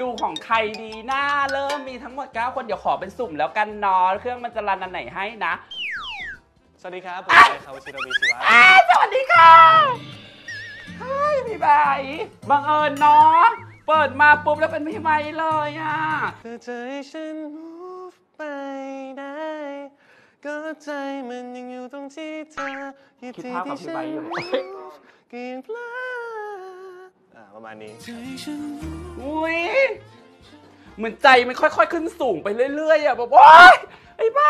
ดูของใครดีหน้าเริ่มมีทั้งหมด 9 คนเดี๋ยวขอเป็นสุ่มแล้วกันเนาะเครื่องมันจะรันอันไหนให้นะ สวัสดีครับ ผมนายคาวชิโนบิชิวะอ่าสวัสดีค่ะเฮ้ยพี่ใบบังเอิญเนาะเปิดมาปุ๊บแล้วเป็นพี่ใบเลยอะเธอจะให้ฉัน move ไปได้ ก็ใจมันยังอยู่ตรงที่เธออยู่คิดที่ภาพกับที่พี่ฉัใบนอยู่ move ก็ยังเพลออ่าประมาณนี้ อุ้ย เหมือนใจมันค่อย ๆ ขึ้นสูงไปเรื่อยๆอะแบบโอ๊ยไอ้บ้า